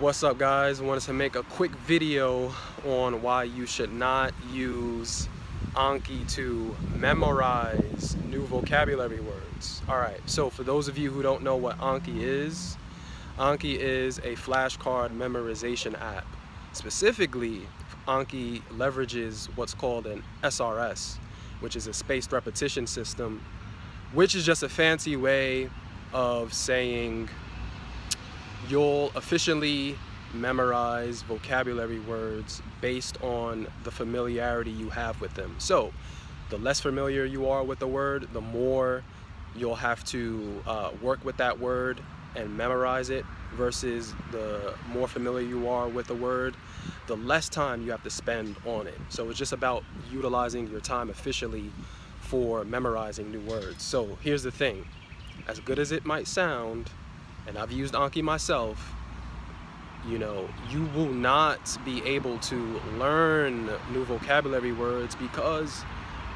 What's up guys? I wanted to make a quick video on why you should not use Anki to memorize new vocabulary words. Alright, so for those of you who don't know what Anki is, Anki is a flashcard memorization app. Specifically, Anki leverages what's called an SRS, which is a spaced repetition system, which is just a fancy way of saying you'll efficiently memorize vocabulary words based on the familiarity you have with them. So the less familiar you are with the word, the more you'll have to uh, work with that word and memorize it versus the more familiar you are with the word, the less time you have to spend on it. So it's just about utilizing your time efficiently for memorizing new words. So here's the thing, as good as it might sound, and I've used Anki myself, you know, you will not be able to learn new vocabulary words because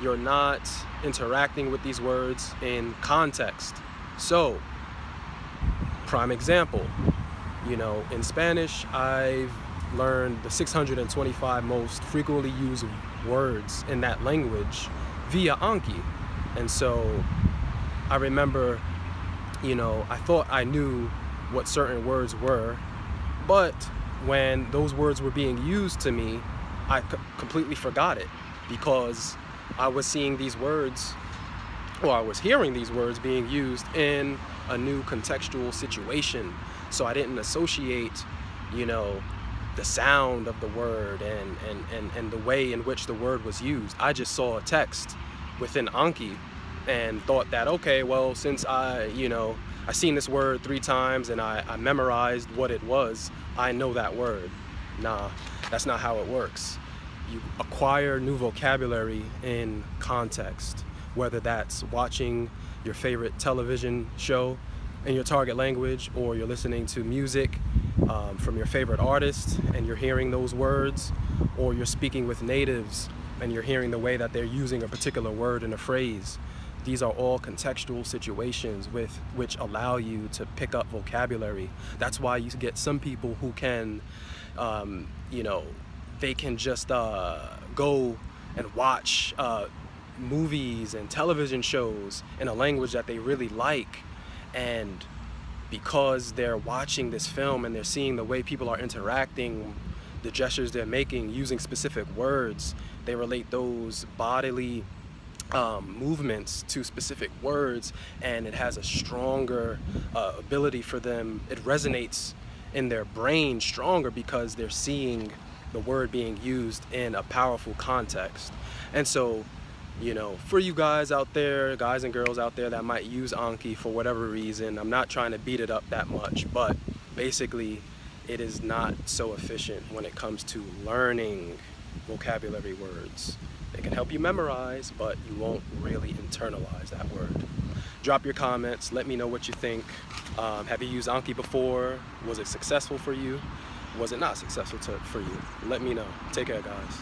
you're not interacting with these words in context. So, prime example, you know, in Spanish, I've learned the 625 most frequently used words in that language via Anki. And so I remember you know, I thought I knew what certain words were, but when those words were being used to me, I completely forgot it because I was seeing these words, or I was hearing these words being used in a new contextual situation. So I didn't associate, you know, the sound of the word and, and, and, and the way in which the word was used. I just saw a text within Anki and thought that okay well since I you know I seen this word three times and I, I memorized what it was I know that word. Nah that's not how it works. You acquire new vocabulary in context whether that's watching your favorite television show in your target language or you're listening to music um, from your favorite artist and you're hearing those words or you're speaking with natives and you're hearing the way that they're using a particular word in a phrase these are all contextual situations with which allow you to pick up vocabulary. That's why you get some people who can, um, you know, they can just uh, go and watch uh, movies and television shows in a language that they really like and because they're watching this film and they're seeing the way people are interacting the gestures they're making using specific words they relate those bodily um, movements to specific words and it has a stronger uh, ability for them. It resonates in their brain stronger because they're seeing the word being used in a powerful context. And so you know for you guys out there guys and girls out there that might use Anki for whatever reason I'm not trying to beat it up that much but basically it is not so efficient when it comes to learning vocabulary words it can help you memorize, but you won't really internalize that word. Drop your comments. Let me know what you think. Um, have you used Anki before? Was it successful for you? Was it not successful to, for you? Let me know. Take care, guys.